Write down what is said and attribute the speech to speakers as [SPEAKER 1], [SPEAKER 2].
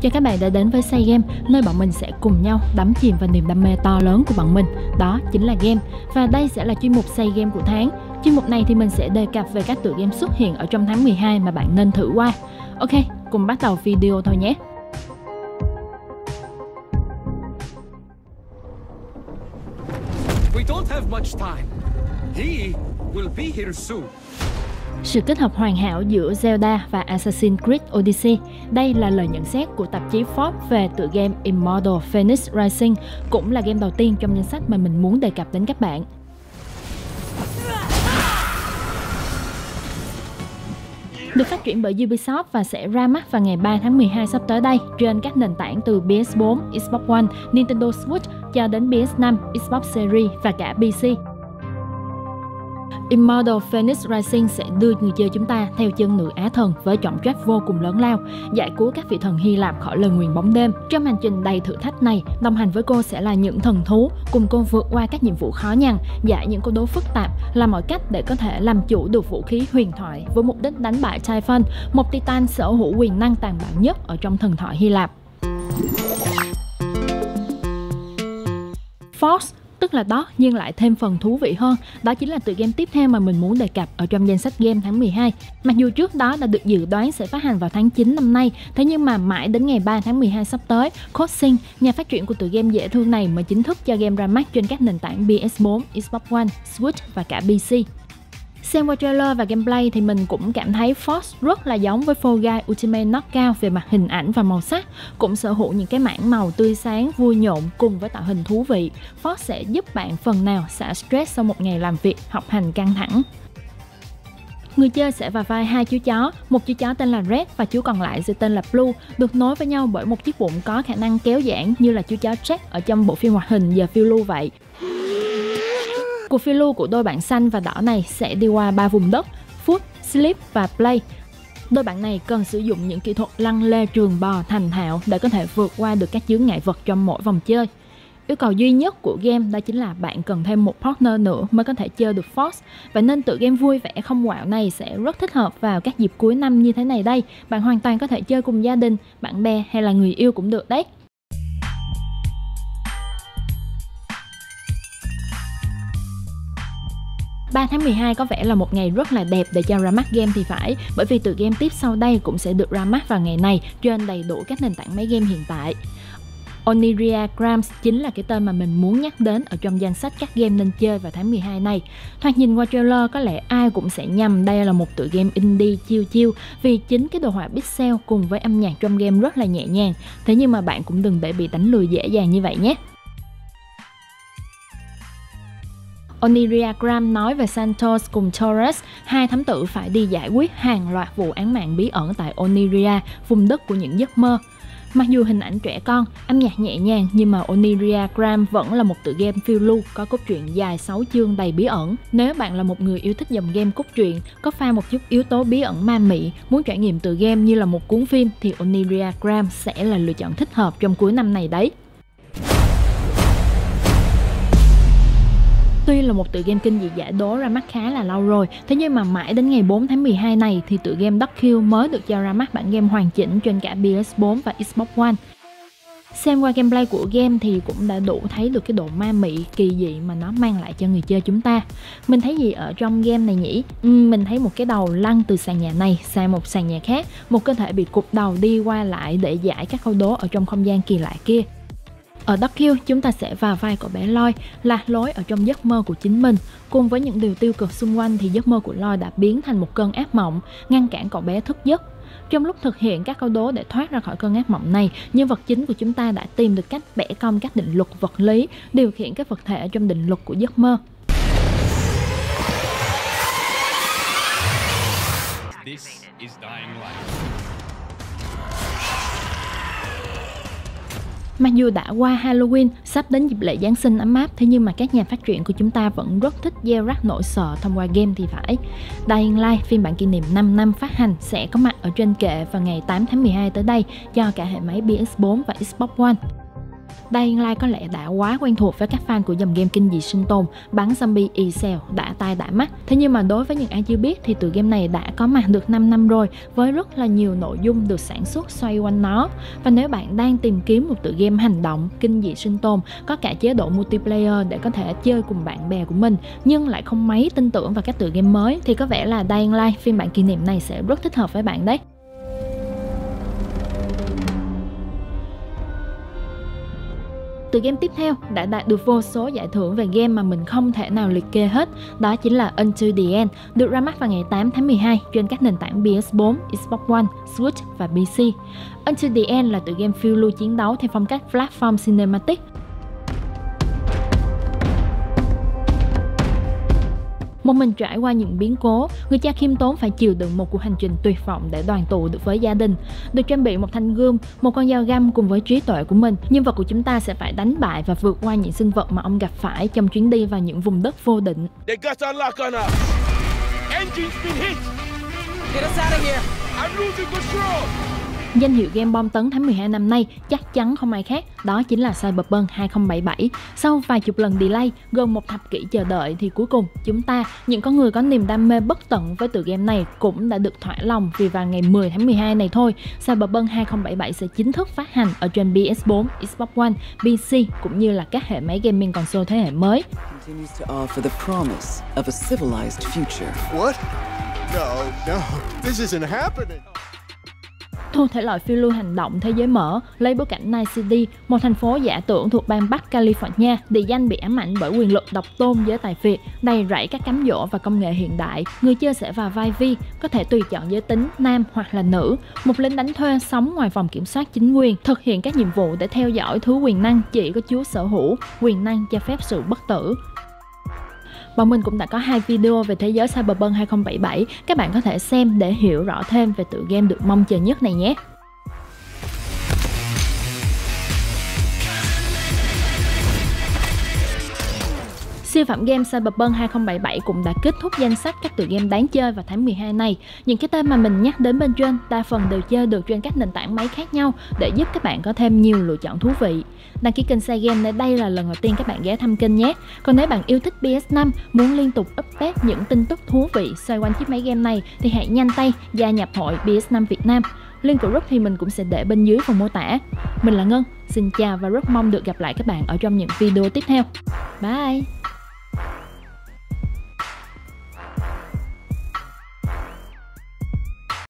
[SPEAKER 1] Chào các bạn đã đến với Say Game, nơi bọn mình sẽ cùng nhau đắm chìm vào niềm đam mê to lớn của bọn mình, đó chính là game. Và đây sẽ là chuyên mục Say Game của tháng. Chuyên mục này thì mình sẽ đề cập về các tựa game xuất hiện ở trong tháng 12 mà bạn nên thử qua. Ok, cùng bắt đầu video thôi nhé. We don't have much time. He will be here soon. Sự kết hợp hoàn hảo giữa Zelda và Assassin's Creed Odyssey. Đây là lời nhận xét của tạp chí Forbes về tựa game Immortal Phoenix Rising, cũng là game đầu tiên trong danh sách mà mình muốn đề cập đến các bạn. được phát triển bởi Ubisoft và sẽ ra mắt vào ngày 3 tháng 12 sắp tới đây trên các nền tảng từ PS4, Xbox One, Nintendo Switch cho đến PS5, Xbox Series và cả PC. Immortal Phoenix Rising sẽ đưa người chơi chúng ta theo chân nữ Á thần với trọng trách vô cùng lớn lao, giải cứu các vị thần Hy Lạp khỏi lời nguyền bóng đêm. Trong hành trình đầy thử thách này, đồng hành với cô sẽ là những thần thú cùng cô vượt qua các nhiệm vụ khó nhằn, giải những câu đố phức tạp, là mọi cách để có thể làm chủ được vũ khí huyền thoại với mục đích đánh bại Typhon, một titan sở hữu quyền năng tàn bạo nhất ở trong thần thoại Hy Lạp. Fox tức là đó nhưng lại thêm phần thú vị hơn. Đó chính là tựa game tiếp theo mà mình muốn đề cập ở trong danh sách game tháng 12 mặc dù trước đó đã được dự đoán sẽ phát hành vào tháng 9 năm nay thế nhưng mà mãi đến ngày 3 tháng 12 sắp tới Codesync nhà phát triển của tựa game dễ thương này mới chính thức cho game ra mắt trên các nền tảng PS4, Xbox One, Switch và cả PC Xem qua trailer và gameplay thì mình cũng cảm thấy Force rất là giống với Fall Guys Ultimate Knockout về mặt hình ảnh và màu sắc, cũng sở hữu những cái mảng màu tươi sáng, vui nhộn cùng với tạo hình thú vị. Force sẽ giúp bạn phần nào xả stress sau một ngày làm việc, học hành căng thẳng. Người chơi sẽ vào vai hai chú chó, một chú chó tên là Red và chú còn lại sẽ tên là Blue, được nối với nhau bởi một chiếc bụng có khả năng kéo giãn như là chú chó Jack ở trong bộ phim hoạt hình giờ phiêu lưu vậy. Cuộc phiêu lưu của đôi bạn xanh và đỏ này sẽ đi qua ba vùng đất Foot, Sleep và Play. Đôi bạn này cần sử dụng những kỹ thuật lăn lê trường bò thành thạo để có thể vượt qua được các chướng ngại vật trong mỗi vòng chơi. Yêu cầu duy nhất của game đó chính là bạn cần thêm một partner nữa mới có thể chơi được Force. Và nên tự game vui vẻ không quạo này sẽ rất thích hợp vào các dịp cuối năm như thế này đây. Bạn hoàn toàn có thể chơi cùng gia đình, bạn bè hay là người yêu cũng được đấy. 3 tháng 12 có vẻ là một ngày rất là đẹp để cho ra mắt game thì phải bởi vì tựa game tiếp sau đây cũng sẽ được ra mắt vào ngày này, trên đầy đủ các nền tảng máy game hiện tại. Oniria Grams chính là cái tên mà mình muốn nhắc đến ở trong danh sách các game nên chơi vào tháng 12 này. Thoạt nhìn qua trailer có lẽ ai cũng sẽ nhầm đây là một tựa game indie chiêu chiêu vì chính cái đồ họa pixel cùng với âm nhạc trong game rất là nhẹ nhàng. Thế nhưng mà bạn cũng đừng để bị đánh lừa dễ dàng như vậy nhé. Oniria Graham nói về Santos cùng Torres, hai thám tử phải đi giải quyết hàng loạt vụ án mạng bí ẩn tại Oniria, vùng đất của những giấc mơ. Mặc dù hình ảnh trẻ con, âm nhạc nhẹ nhàng nhưng mà Oniria Graham vẫn là một tựa game phiêu lưu có cốt truyện dài 6 chương đầy bí ẩn. Nếu bạn là một người yêu thích dòng game cốt truyện, có pha một chút yếu tố bí ẩn ma mị, muốn trải nghiệm tựa game như là một cuốn phim thì Oniria Graham sẽ là lựa chọn thích hợp trong cuối năm này đấy. Là một tựa game kinh dị giải đố ra mắt khá là lâu rồi, thế nhưng mà mãi đến ngày 4 tháng 12 này thì tựa game Duck Hill mới được cho ra mắt bản game hoàn chỉnh trên cả PS4 và Xbox One. Xem qua gameplay của game thì cũng đã đủ thấy được cái độ ma mị, kỳ dị mà nó mang lại cho người chơi chúng ta. Mình thấy gì ở trong game này nhỉ? Ừ, mình thấy một cái đầu lăn từ sàn nhà này sang một sàn nhà khác, một cơ thể bị cụp đầu đi qua lại để giải các câu đố ở trong không gian kỳ lạ kia. Ở Duck Hill, chúng ta sẽ vào vai của bé Lloyd, lạc lối ở trong giấc mơ của chính mình. Cùng với những điều tiêu cực xung quanh thì giấc mơ của Lloyd đã biến thành một cơn ác mộng, ngăn cản cậu bé thức giấc. Trong lúc thực hiện các câu đố để thoát ra khỏi cơn ác mộng này, nhân vật chính của chúng ta đã tìm được cách bẻ cong các định luật vật lý, điều khiển các vật thể trong định luật của giấc mơ. This is dying light. Mặc dù đã qua Halloween, sắp đến dịp lễ Giáng sinh ấm áp, thế nhưng mà các nhà phát triển của chúng ta vẫn rất thích gieo rắc nỗi sợ thông qua game thì phải. Dying Light phiên bản kỷ niệm 5 năm phát hành sẽ có mặt ở trên kệ vào ngày 8 tháng 12 tới đây cho cả hệ máy PS4 và Xbox One. Dying Light có lẽ đã quá quen thuộc với các fan của dòng game kinh dị sinh tồn bắn zombie Excel đã tai đã mắt. Thế nhưng mà đối với những ai chưa biết thì tựa game này đã có mặt được 5 năm rồi, với rất là nhiều nội dung được sản xuất xoay quanh nó. Và nếu bạn đang tìm kiếm một tựa game hành động kinh dị sinh tồn, có cả chế độ multiplayer để có thể chơi cùng bạn bè của mình, nhưng lại không mấy tin tưởng vào các tựa game mới, thì có vẻ là Dying Light phiên bản kỷ niệm này sẽ rất thích hợp với bạn đấy. Tựa game tiếp theo đã đạt được vô số giải thưởng về game mà mình không thể nào liệt kê hết, đó chính là Until the End, được ra mắt vào ngày 8 tháng 12 trên các nền tảng PS4, Xbox One, Switch và PC. Until the End là tựa game phiêu lưu chiến đấu theo phong cách platform cinematic Một mình trải qua những biến cố, người cha khiêm tốn phải chịu đựng một cuộc hành trình tuyệt vọng để đoàn tụ được với gia đình. Được trang bị một thanh gươm, một con dao găm cùng với trí tuệ của mình, nhân vật của chúng ta sẽ phải đánh bại và vượt qua những sinh vật mà ông gặp phải trong chuyến đi vào những vùng đất vô định. Get us out of here! I'm losing control! Danh hiệu game bom tấn tháng 12 năm nay chắc chắn không ai khác, đó chính là Cyberpunk 2077. Sau vài chục lần delay, gần một thập kỷ chờ đợi thì cuối cùng chúng ta, những con người có niềm đam mê bất tận với tựa game này cũng đã được thỏa lòng vì vào ngày 10 tháng 12 này thôi, Cyberpunk 2077 sẽ chính thức phát hành ở trên PS4, Xbox One, PC cũng như là các hệ máy gaming console thế hệ mới. What? No, no, this isn't happening thuộc thể loại phiêu lưu hành động thế giới mở, lấy bối cảnh Night City, một thành phố giả tưởng thuộc bang Bắc California, địa danh bị ám ảnh bởi quyền lực độc tôn giới tài phiệt, đầy rẫy các cám dỗ và công nghệ hiện đại. Người chơi sẽ vào vai Vi, có thể tùy chọn giới tính nam hoặc là nữ. Một lính đánh thuê sống ngoài vòng kiểm soát chính quyền, thực hiện các nhiệm vụ để theo dõi thứ quyền năng chỉ có Chúa sở hữu, quyền năng cho phép sự bất tử. Bọn mình cũng đã có hai video về thế giới Cyberpunk 2077, các bạn có thể xem để hiểu rõ thêm về tựa game được mong chờ nhất này nhé. Siêu phẩm game Cyberpunk 2077 cũng đã kết thúc danh sách các tựa game đáng chơi vào tháng 12 này. Những cái tên mà mình nhắc đến bên trên đa phần đều chơi được trên các nền tảng máy khác nhau để giúp các bạn có thêm nhiều lựa chọn thú vị. Đăng ký kênh Sai Game để đây là lần đầu tiên các bạn ghé thăm kênh nhé. Còn nếu bạn yêu thích PS5, muốn liên tục update những tin tức thú vị xoay quanh chiếc máy game này thì hãy nhanh tay gia nhập hội PS5 Việt Nam. Link của group thì mình cũng sẽ để bên dưới phần mô tả. Mình là Ngân, xin chào và rất mong được gặp lại các bạn ở trong những video tiếp theo. Bye!